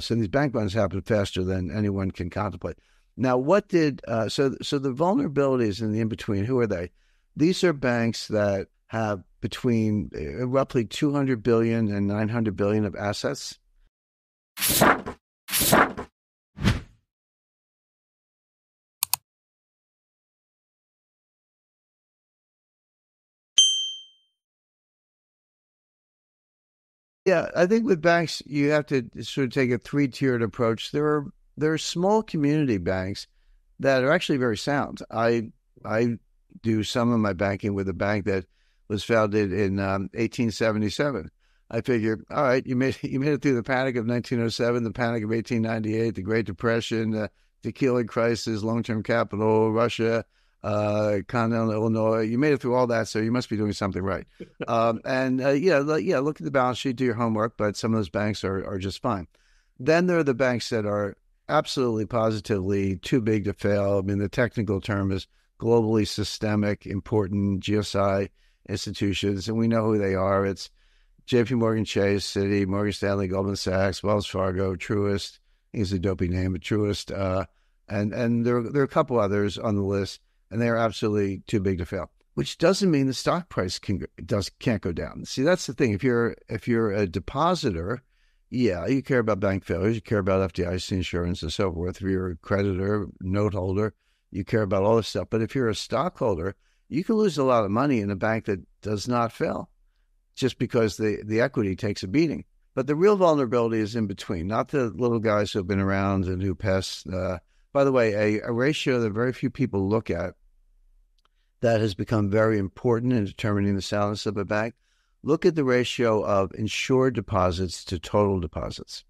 So these bank runs happen faster than anyone can contemplate. Now, what did uh, so so the vulnerabilities in the in between? Who are they? These are banks that have between uh, roughly 200 billion and 900 billion of assets. Yeah, I think with banks, you have to sort of take a three tiered approach. There are there are small community banks that are actually very sound. I I do some of my banking with a bank that was founded in um, 1877. I figure, all right, you made you made it through the panic of 1907, the panic of 1898, the Great Depression, the tequila crisis, long-term capital, Russia, uh, Continental Illinois. You made it through all that, so you must be doing something right. um, and uh, yeah, yeah, look at the balance sheet, do your homework. But some of those banks are are just fine. Then there are the banks that are absolutely positively too big to fail. I mean, the technical term is globally systemic, important GSI institutions, and we know who they are. It's J.P. Morgan Chase, Citi, Morgan Stanley, Goldman Sachs, Wells Fargo, Truist. He's a dopey name, but Truist, uh, and and there there are a couple others on the list, and they are absolutely too big to fail. Which doesn't mean the stock price can does can't go down. See, that's the thing. If you're if you're a depositor, yeah, you care about bank failures, you care about FDIC insurance and so forth. If you're a creditor, note holder, you care about all this stuff. But if you're a stockholder, you can lose a lot of money in a bank that does not fail just because the, the equity takes a beating. But the real vulnerability is in between, not the little guys who have been around and who pass. Uh, by the way, a, a ratio that very few people look at that has become very important in determining the soundness of a bank look at the ratio of insured deposits to total deposits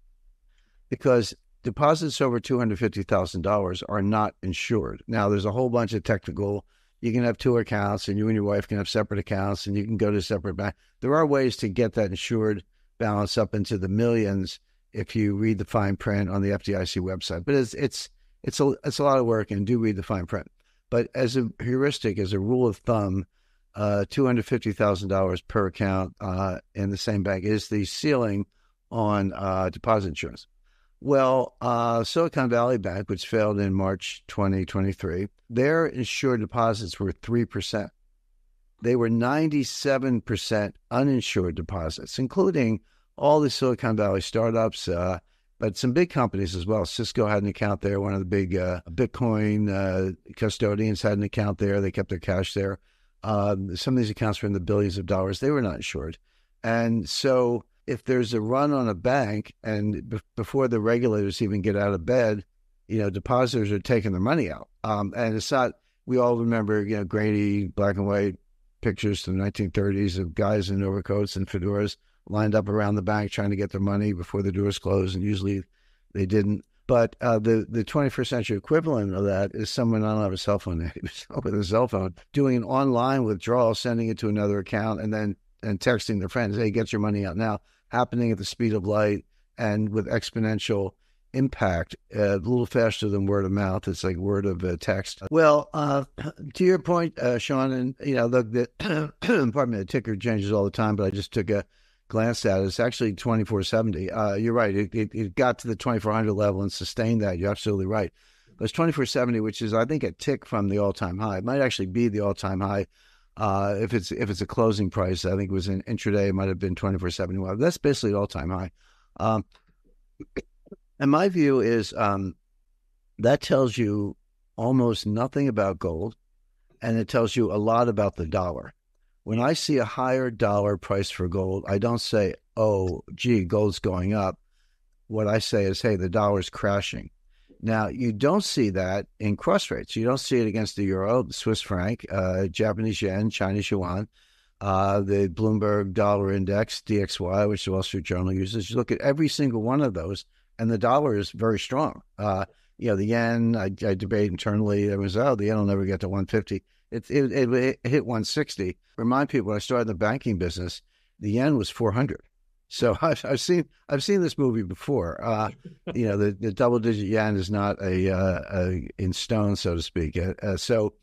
because deposits over $250,000 are not insured. Now, there's a whole bunch of technical, you can have two accounts and you and your wife can have separate accounts and you can go to separate bank. There are ways to get that insured balance up into the millions if you read the fine print on the FDIC website. But it's, it's, it's a, it's a lot of work and do read the fine print. But as a heuristic, as a rule of thumb, uh, $250,000 per account uh, in the same bank is the ceiling on uh, deposit insurance. Well, uh, Silicon Valley Bank, which failed in March 2023, their insured deposits were 3%. They were 97% uninsured deposits, including all the Silicon Valley startups, uh, but some big companies as well. Cisco had an account there. One of the big uh, Bitcoin custodians had an account there. They kept their cash there. Um, some of these accounts were in the billions of dollars. They were not insured. And so if there's a run on a bank and b- before the regulators even get out of bed, you know, depositors are taking their money out. Um, and it's not, we all remember, you know, grainy black and white pictures from the 1930s of guys in overcoats and fedoras lined up around the bank trying to get their money before the doors closed. And usually they didn't. But uh, the the 21st century equivalent of that is someone I don't have a cell phone with a cell phone doing an online withdrawal, sending it to another account, and then and texting their friends, "Hey, get your money out now." Happening at the speed of light and with exponential impact, uh, a little faster than word of mouth. It's like word of uh, text. Well, uh, to your point, uh, Sean, and you know the, the pardon me, the ticker changes all the time, but I just took a glanced at. It's actually 2470. Uh, you're right. It, it, it, got to the 2400 level and sustained that. You're absolutely right. But it's 2470, which is, I think, a tick from the all time high. It might actually be the all time high. Uh, if it's if it's a closing price, I think it was an intraday, it might have been 2471. That's basically all time high. Um, and my view is um, that tells you almost nothing about gold, and it tells you a lot about the dollar when I see a higher dollar price for gold, I don't say, oh, gee, gold's going up. What I say is, hey, the dollar's crashing. Now, you don't see that in cross rates. You don't see it against the euro, the Swiss franc, uh, Japanese yen, Chinese yuan, uh, the Bloomberg Dollar Index, DXY, which the Wall Street Journal uses. You look at every single one of those, and the dollar is very strong. Uh, you know, the yen, I, I debate internally. It was, oh, the yen will never get to 150. It, it, it, hit 160. Remind people when I started the banking business, the yen was 400. So I've, I've seen I've seen this movie before. Uh, you know, the, the double digit yen is not a, uh, a in stone, so to speak. Uh, uh so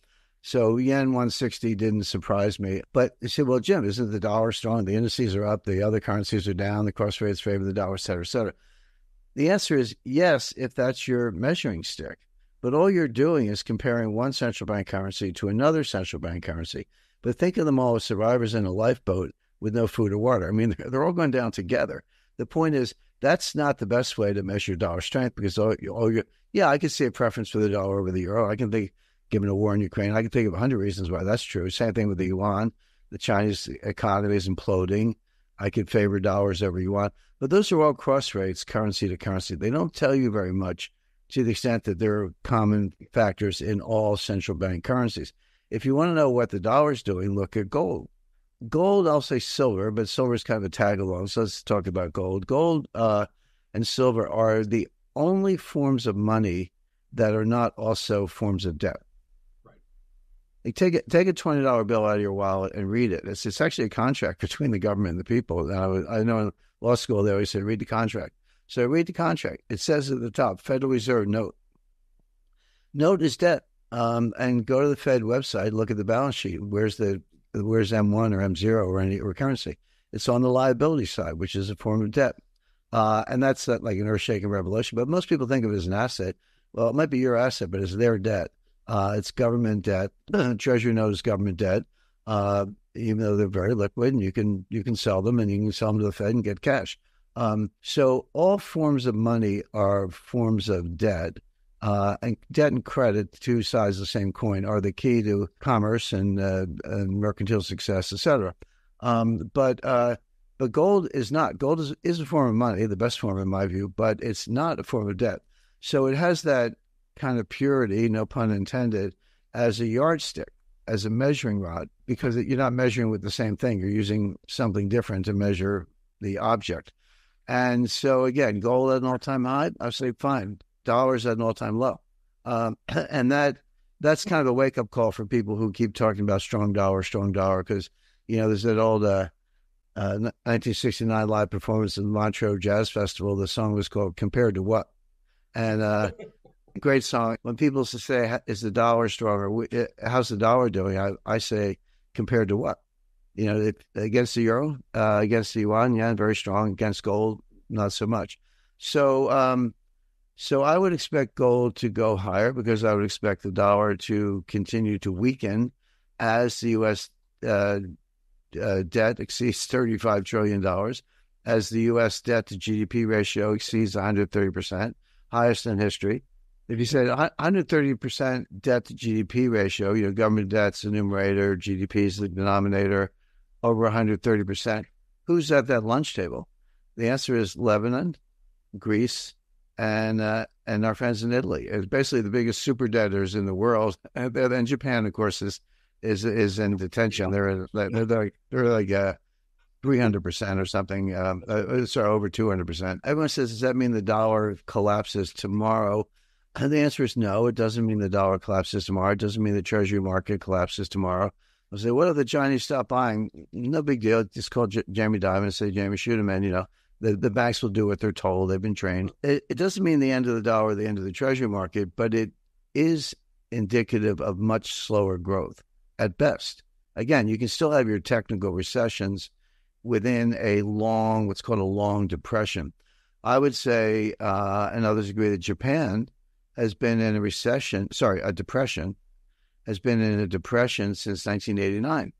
so yen 160 didn't surprise me. But you said, well, Jim, isn't the dollar strong? The indices are up, the other currencies are down, the cross rates favor the dollar, et cetera, et cetera. The answer is yes, if that's your measuring stick. But all you're doing is comparing one central bank currency to another central bank currency. But think of them all as survivors in a lifeboat with no food or water. I mean, they're all going down together. The point is, that's not the best way to measure dollar strength because all, all you, yeah, I can see a preference for the dollar over the euro. I can think, given a war in Ukraine, I can think of a hundred reasons why that's true. Same thing with the yuan. The Chinese economy is imploding. I could favor dollars over yuan. But those are all cross rates, currency to currency. They don't tell you very much to the extent that there are common factors in all central bank currencies. If you want to know what the dollar is doing, look at gold. Gold, I'll say silver, but silver is kind of a tag along. So let's talk about gold. Gold uh, and silver are the only forms of money that are not also forms of debt. Right. Like take a, take a twenty dollar bill out of your wallet and read it. It's it's actually a contract between the government and the people. I, I know in law school they always said read the contract. So read the contract. It says at the top, Federal Reserve note. Note is debt. Um, and go to the Fed website, look at the balance sheet. Where's the where's M1 or M0 or any or currency? It's on the liability side, which is a form of debt. Uh, and that's uh, like an earth shaking revelation. But most people think of it as an asset. Well, it might be your asset, but it's their debt. Uh, it's government debt. Treasury note is government debt. Uh, even though they're very liquid, and you can you can sell them, and you can sell them to the Fed and get cash. Um, so all forms of money are forms of debt. Uh, and debt and credit, two sides of the same coin, are the key to commerce and, uh, and mercantile success, etc. Um, but uh, but gold is not. Gold is, is a form of money, the best form in my view, but it's not a form of debt. So it has that kind of purity, no pun intended, as a yardstick, as a measuring rod, because you're not measuring with the same thing. You're using something different to measure the object. And so again, gold at an all-time high, I say fine. Dollars at an all-time low, um, and that that's kind of a wake-up call for people who keep talking about strong dollar, strong dollar, because you know there's that old uh, uh, 1969 live performance in the Montreux Jazz Festival. The song was called "Compared to What," and uh, great song. When people say, "Is the dollar stronger? Uh, how's the dollar doing?" I, I say, "Compared to what?" You know, against the euro, uh, against the yuan, yeah, very strong. Against gold, not so much. So, um, so I would expect gold to go higher because I would expect the dollar to continue to weaken as the U.S. Uh, uh, debt exceeds thirty-five trillion dollars, as the U.S. debt to GDP ratio exceeds one hundred thirty percent, highest in history. If you said 130% debt to GDP ratio, you know, government debt's the numerator, GDP is the denominator, over 130%. Who's at that lunch table? The answer is Lebanon, Greece, and uh, and our friends in Italy. It's basically the biggest super debtors in the world. And then Japan, of course, is is is in detention. They're they're like they're like uh, three hundred percent or something. Um, uh, sorry, over two hundred percent. Everyone says, does that mean the dollar collapses tomorrow? And the answer is no. It doesn't mean the dollar collapses tomorrow. It doesn't mean the treasury market collapses tomorrow. I say, what if the Chinese stop buying? No big deal. Just call J- Jamie Dimon and say, Jamie, shoot him. And, you know, the, the banks will do what they're told. They've been trained. It, it doesn't mean the end of the dollar or the end of the treasury market, but it is indicative of much slower growth at best. Again, you can still have your technical recessions within a long, what's called a long depression. I would say, uh, and others agree that Japan has been in a recession, sorry, a depression has been in a depression since 1989.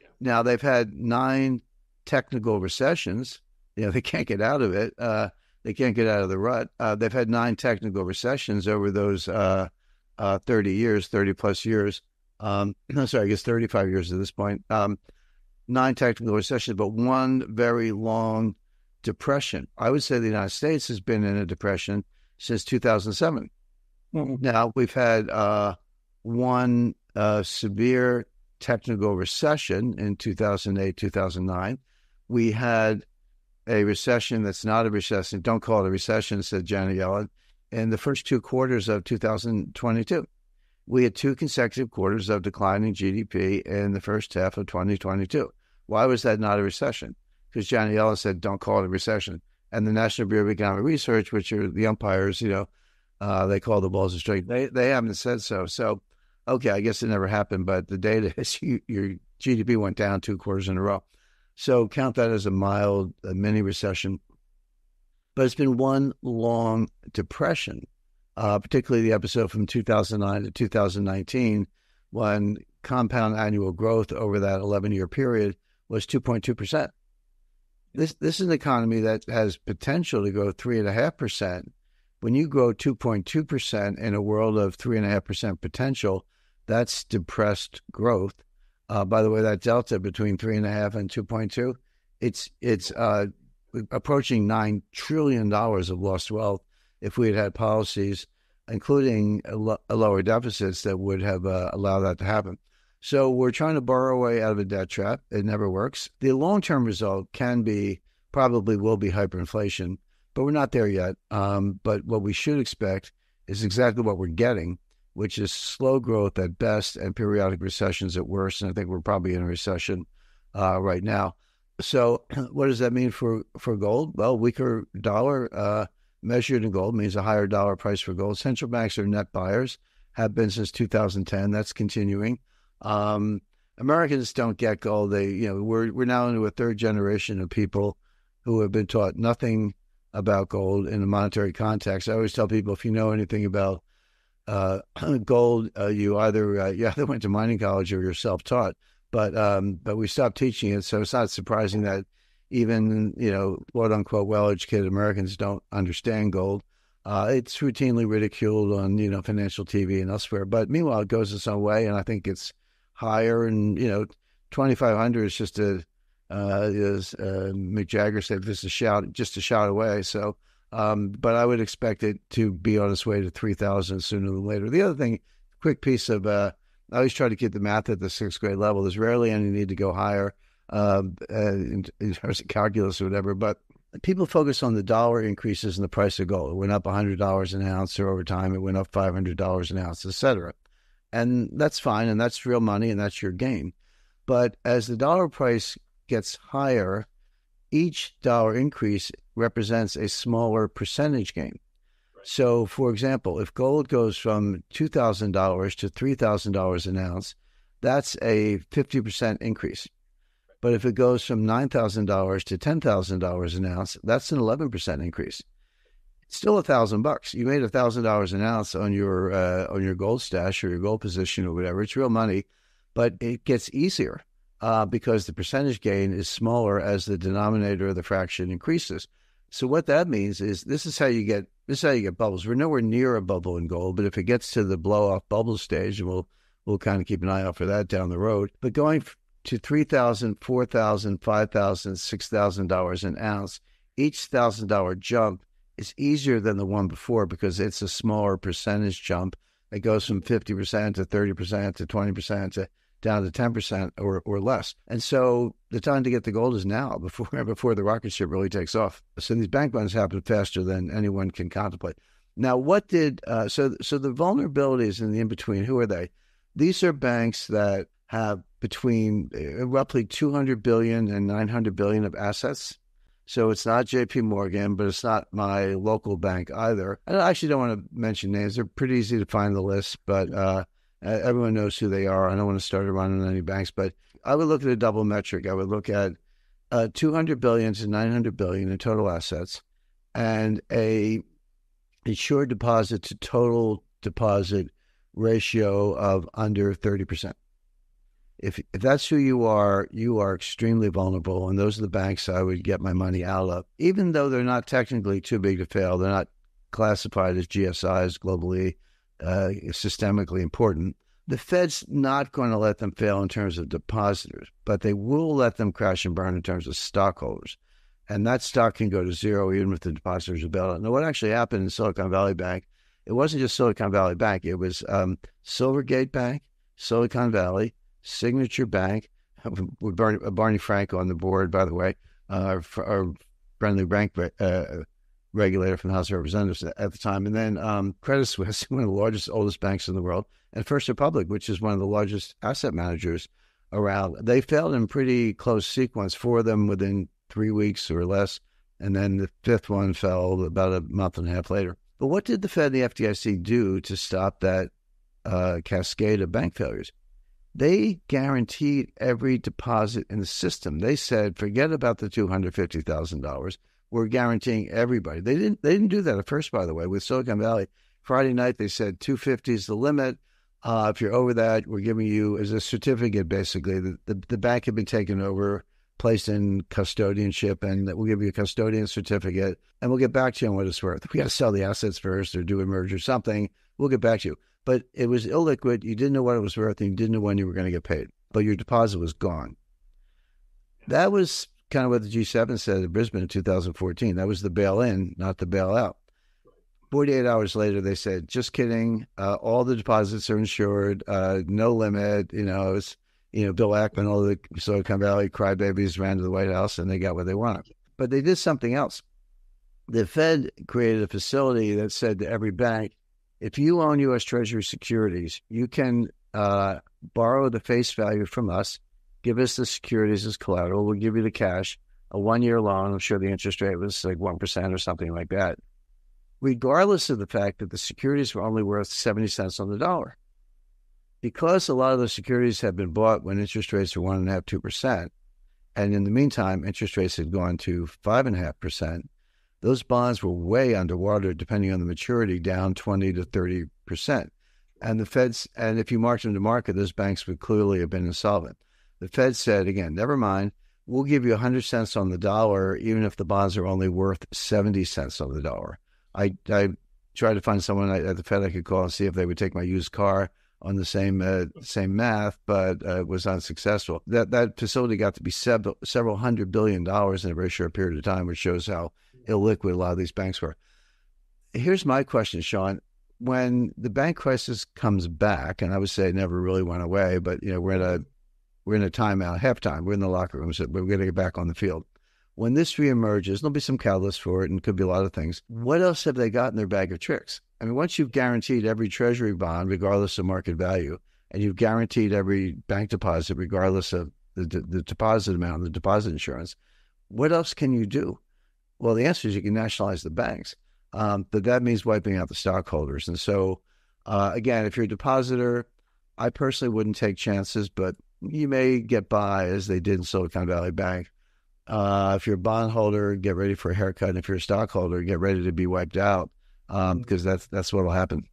Yeah. Now they've had nine technical recessions. You know they can't get out of it. Uh, they can't get out of the rut. Uh, they've had nine technical recessions over those uh, uh 30 years, 30 plus years. Um, no, sorry, I guess 35 years at this point. Um, nine technical recessions, but one very long depression. I would say the United States has been in a depression since 2007. Mm-hmm. Now we've had uh, one uh, severe technical recession in 2008, 2009. We had a recession that's not a recession. Don't call it a recession, said Janet Yellen, in the first two quarters of 2022. We had two consecutive quarters of declining GDP in the first half of 2022. Why was that not a recession? Because Janet Yellen said, don't call it a recession. And the National Bureau of Economic Research, which are the umpires, you know, uh, they call the balls a strike. They, they haven't said so. So okay, I guess it never happened, but the data is you, your GDP went down two quarters in a row. So count that as a mild a mini recession. but it's been one long depression, uh, particularly the episode from 2009 to 2019, when compound annual growth over that 11 year period was 2.2%. This, this is an economy that has potential to grow 3.5%. When you grow 2.2% in a world of 3.5% potential, that's depressed growth. Uh, by the way, that delta between 3.5 and 2.2, it's, it's uh, approaching $9 trillion of lost wealth if we had had policies, including lo- lower deficits, that would have uh, allowed that to happen. So we're trying to borrow away out of a debt trap. It never works. The long term result can be, probably will be hyperinflation, but we're not there yet. Um, but what we should expect is exactly what we're getting, which is slow growth at best and periodic recessions at worst. And I think we're probably in a recession uh, right now. So, what does that mean for, for gold? Well, weaker dollar uh, measured in gold means a higher dollar price for gold. Central banks are net buyers, have been since 2010. That's continuing. Um, Americans don't get gold. They, you know, we're we're now into a third generation of people who have been taught nothing about gold in a monetary context. I always tell people if you know anything about uh, gold, uh, you either uh, you either went to mining college or you're self taught. But um, but we stopped teaching it, so it's not surprising that even you know quote unquote well educated Americans don't understand gold. Uh, it's routinely ridiculed on you know financial TV and elsewhere. But meanwhile, it goes its own way, and I think it's higher. And you know, twenty five hundred is just a uh, as uh, Mick Jagger said, this is a shout, just a shout away. So, um, but I would expect it to be on its way to three thousand sooner than later. The other thing, quick piece of, uh, I always try to keep the math at the sixth grade level. There's rarely any need to go higher um, uh, in, in terms of calculus or whatever, but people focus on the dollar increases in the price of gold. It went up $100 an ounce, or over time it went up $500 an ounce, et cetera. And that's fine, and that's real money, and that's your gain. But as the dollar price gets higher, each dollar increase represents a smaller percentage gain. So, for example, if gold goes from $2,000 to $3,000 an ounce, that's a 50% increase. But if it goes from $9,000 to $10,000 an ounce, that's an 11% increase still a thousand bucks. You made a thousand dollars an ounce on your uh, on your gold stash or your gold position or whatever. It's real money, but it gets easier uh, because the percentage gain is smaller as the denominator of the fraction increases. So what that means is this is how you get this is how you get bubbles. We're nowhere near a bubble in gold, but if it gets to the blow off bubble stage, and we'll we'll kind of keep an eye out for that down the road. But going to three thousand, four thousand, five thousand, six thousand dollars an ounce, each thousand dollar jump is easier than the one before because it's a smaller percentage jump. It goes from 50% to 30% to 20% to down to 10% or, or less. And so the time to get the gold is now before before the rocket ship really takes off. So these bank runs happen faster than anyone can contemplate. Now, what did uh, so so the vulnerabilities in the in between? Who are they? These are banks that have between uh, roughly 200 billion and 900 billion of assets so it's not JP Morgan, but it's not my local bank either. I actually don't want to mention names. They're pretty easy to find the list, but uh, everyone knows who they are. I don't want to start running on any banks, but I would look at a double metric. I would look at uh, 200 billion to 900 billion in total assets and a insured deposit to total deposit ratio of under 30% if if that's who you are, you are extremely vulnerable, and those are the banks I would get my money out of. Even though they're not technically too big to fail, they're not classified as GSIs globally, uh, systemically important. The Fed's not going to let them fail in terms of depositors, but they will let them crash and burn in terms of stockholders. And that stock can go to zero even if the depositors are bailed out. Now, what actually happened in Silicon Valley Bank, it wasn't just Silicon Valley Bank, it was um, Silvergate Bank, Silicon Valley, Signature Bank, with Barney, uh, Barney Frank on the board, by the way, uh, our, our, friendly bank uh, regulator from the House of Representatives at the time, and then um, Credit Suisse, one of the largest, oldest banks in the world, and First Republic, which is one of the largest asset managers around. They failed in pretty close sequence, four of them within three weeks or less, and then the fifth one fell about a month and a half later. But what did the Fed and the FDIC do to stop that uh, cascade of bank failures? they guaranteed every deposit in the system. They said, forget about the $250,000. Were guaranteeing everybody. They didn't. They didn't do that at first, by the way. With Silicon Valley, Friday night they said 250 is the limit. Uh, if you're over that, we're giving you as a certificate. Basically, the, the the bank had been taken over, placed in custodianship, and that we'll give you a custodian certificate, and we'll get back to you on what it's worth. We got to sell the assets first, or do a merger, or something. We'll get back to you. But it was illiquid. You didn't know what it was worth, and you didn't know when you were going to get paid. But your deposit was gone. That was kind of what the G7 said in Brisbane in 2014. That was the bail in, not the bail out. 48 hours later, they said, just kidding. Uh, all the deposits are insured, uh, no limit. You know, it was, you know, Bill Ackman, all the Silicon Valley crybabies ran to the White House and they got what they wanted. But they did something else. The Fed created a facility that said to every bank, if you own U.S. Treasury securities, you can uh, borrow the face value from us give us the securities as collateral. We'll give you the cash, a one year loan. I'm sure the interest rate was like 1% or something like that, regardless of the fact that the securities were only worth 70 cents on the dollar. Because a lot of the securities had been bought when interest rates were one and a half, 2%, and in the meantime, interest rates had gone to five and a half percent, those bonds were way underwater, depending on the maturity, down 20 to 30 percent. And the Feds, and if you marked them to market, those banks would clearly have been insolvent. The Fed said, again, never mind, we'll give you 100 cents on the dollar, even if the bonds are only worth 70 cents on the dollar. I, I tried to find someone at the Fed I could call and see if they would take my used car on the same uh, same math, but uh, was unsuccessful. That that facility got to be several, several hundred billion dollars in a very short period of time, which shows how illiquid a lot of these banks were. Here's my question, Sean. When the bank crisis comes back, and I would say it never really went away, but you know we're at a we're in a timeout, halftime. We're in the locker room, so we're going to get back on the field. When this reemerges, there'll be some catalyst for it, and could be a lot of things. What else have they got in their bag of tricks? I mean, once you've guaranteed every treasury bond, regardless of market value, and you've guaranteed every bank deposit, regardless of the, the, the deposit amount, the deposit insurance, what else can you do? Well, the answer is you can nationalize the banks, um, but that means wiping out the stockholders. And so, uh, again, if you're a depositor, I personally wouldn't take chances, but you may get by as they did in Silicon Valley Bank. Uh, if you're a bondholder, get ready for a haircut. And if you're a stockholder, get ready to be wiped out because um, mm-hmm. that's that's what will happen.